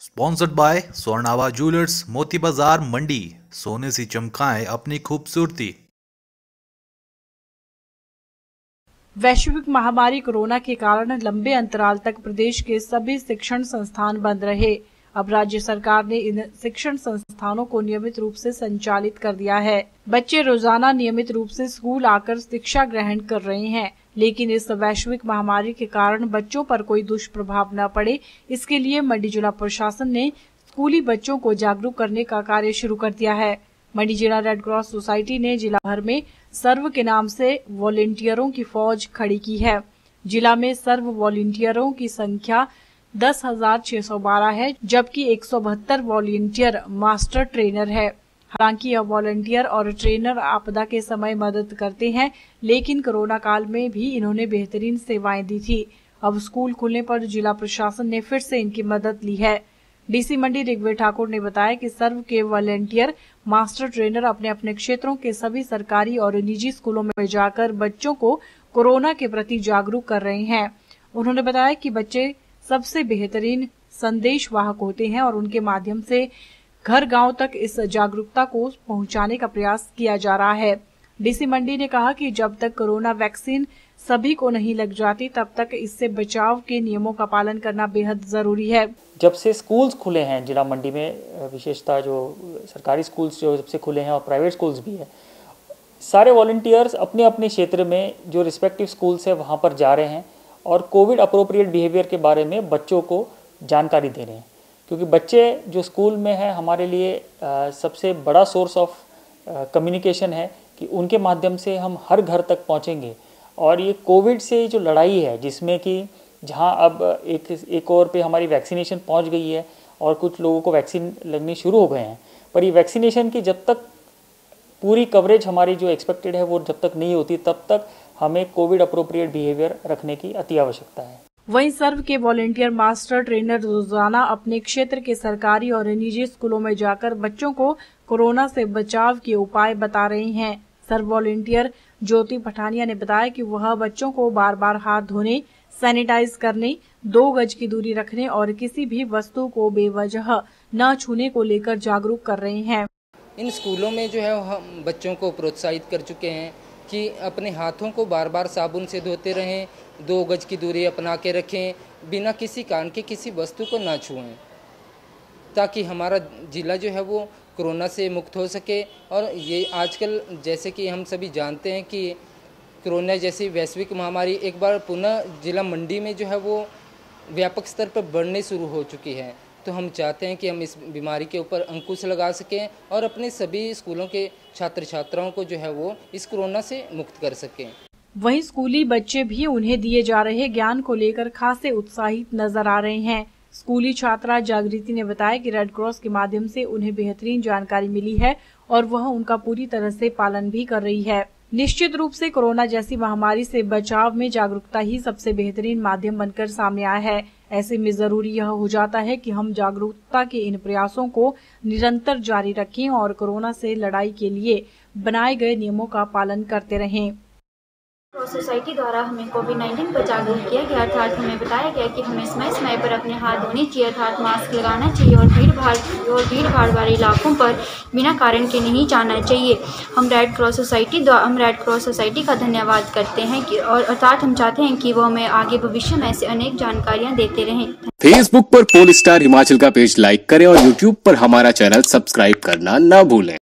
Sponsored by स्वर्णावा jewellers मोती बाज़ार मंडी सोने से चमकाएँ अपनी खूबसूरती। वैश्विक महामारी कोरोना के कारण लंबे अंतराल तक प्रदेश के सभी शिक्षण संस्थान बंद रहे। अब राज्य सरकार ने इन शिक्षण संस्थानों को नियमित रूप से संचालित कर दिया है। बच्चे रोज़ाना नियमित रूप से स्कूल आकर शिक्षा ग्रहण कर रहे हैं। लेकिन इस वैश्विक महामारी के कारण बच्चों पर कोई दुष्प्रभाव न पड़े। इसके लिए मंडी जिला प्रशासन ने स्कूली बच्चों को जागरूक करने का कार्य शुरू कर दिया है। मंडी जिला रेड क्रॉस सोसाइटी ने जिला भर में सर्व के नाम से वॉलेंटियरों की फौज खड़ी की है। जिला में सर्व वॉलेंटियरों की संख्या दस हज़ार छह सौ बारह है, जबकि एक सौ बहत्तर वॉलेंटियर मास्टर ट्रेनर है। हालाँकि यह वॉलंटियर और ट्रेनर आपदा के समय मदद करते हैं, लेकिन कोरोना काल में भी इन्होंने बेहतरीन सेवाएँ दी थी। अब स्कूल खुलने पर जिला प्रशासन ने फिर से इनकी मदद ली है। डीसी मंडी ऋग्वेद ठाकुर ने बताया कि सर्व के वॉलेंटियर मास्टर ट्रेनर अपने अपने क्षेत्रों के सभी सरकारी और निजी स्कूलों में जाकर बच्चों को कोरोना के प्रति जागरूक कर रहे हैं। उन्होंने बताया कि बच्चे सबसे बेहतरीन संदेश वाहक होते हैं और उनके माध्यम से घर गाँव तक इस जागरूकता को पहुँचाने का प्रयास किया जा रहा है। डीसी मंडी ने कहा कि जब तक कोरोना वैक्सीन सभी को नहीं लग जाती, तब तक इससे बचाव के नियमों का पालन करना बेहद ज़रूरी है। जब से स्कूल्स खुले हैं, जिला मंडी में विशेषता जो सरकारी स्कूल्स जो जब से खुले हैं और प्राइवेट स्कूल्स भी है, सारे वॉल्टियर्स अपने अपने क्षेत्र में जो रिस्पेक्टिव स्कूल्स है, वहाँ पर जा रहे हैं और कोविड अप्रोप्रिएट बिहेवियर के बारे में बच्चों को जानकारी दे रहे हैं। क्योंकि बच्चे जो स्कूल में हैं, हमारे लिए सबसे बड़ा सोर्स ऑफ़ कम्युनिकेशन है कि उनके माध्यम से हम हर घर तक पहुँचेंगे। और ये कोविड से जो लड़ाई है, जिसमें कि जहाँ अब एक एक और पे हमारी वैक्सीनेशन पहुँच गई है और कुछ लोगों को वैक्सीन लगनी शुरू हो गए हैं, पर ये वैक्सीनेशन की जब तक पूरी कवरेज हमारी जो एक्सपेक्टेड है, वो जब तक नहीं होती, तब तक हमें कोविड अप्रोप्रिएट बिहेवियर रखने की अति आवश्यकता है। वहीं सर्व के वॉलेंटियर मास्टर ट्रेनर रोज़ाना अपने क्षेत्र के सरकारी और निजी स्कूलों में जाकर बच्चों को कोरोना से बचाव के उपाय बता रहे हैं। सर्व वॉलेंटियर ज्योति पठानिया ने बताया कि वह बच्चों को बार बार हाथ धोने, सैनिटाइज करने, दो गज की दूरी रखने और किसी भी वस्तु को बेवजह न छूने को लेकर जागरूक कर रहे हैं। इन स्कूलों में जो है हम बच्चों को प्रोत्साहित कर चुके हैं। कि अपने हाथों को बार बार साबुन से धोते रहें, दो गज की दूरी अपना के रखें, बिना किसी कारण के किसी वस्तु को ना छुएँ, ताकि हमारा ज़िला जो है वो कोरोना से मुक्त हो सके। और ये आजकल जैसे कि हम सभी जानते हैं कि कोरोना जैसी वैश्विक महामारी एक बार पुनः ज़िला मंडी में जो है वो व्यापक स्तर पर बढ़ने शुरू हो चुकी है। तो हम चाहते हैं कि हम इस बीमारी के ऊपर अंकुश लगा सकें और अपने सभी स्कूलों के छात्र छात्राओं को जो है वो इस कोरोना से मुक्त कर सकें। वहीं स्कूली बच्चे भी उन्हें दिए जा रहे ज्ञान को लेकर खासे उत्साहित नज़र आ रहे हैं। स्कूली छात्रा जागृति ने बताया कि रेड क्रॉस के माध्यम से उन्हें बेहतरीन जानकारी मिली है और वह उनका पूरी तरह से पालन भी कर रही है। निश्चित रूप से कोरोना जैसी महामारी से बचाव में जागरूकता ही सबसे बेहतरीन माध्यम बनकर सामने आया है। ऐसे में ज़रूरी यह हो जाता है कि हम जागरूकता के इन प्रयासों को निरंतर जारी रखें और कोरोना से लड़ाई के लिए बनाए गए नियमों का पालन करते रहें। सोसाइटी द्वारा हमें कोविड नाइन्टीन पर जागरूक किया गया, अर्थात हमें बताया गया कि हमें समय समय पर अपने हाथ धोने चाहिए, अर्थात मास्क लगाना चाहिए और भीड़ भाड़ और भीड़ भाड़ वाले इलाकों पर बिना कारण के नहीं जाना चाहिए। हम रेड क्रॉस सोसाइटी हम रेड क्रॉस सोसाइटी का धन्यवाद करते हैं कि, और अर्थात हम चाहते हैं कि वो हमें आगे भविष्य में ऐसे अनेक जानकारियाँ देते रहें। फेसबुक पर पोल स्टार हिमाचल का पेज लाइक करें और यूट्यूब पर हमारा चैनल सब्सक्राइब करना न भूलें।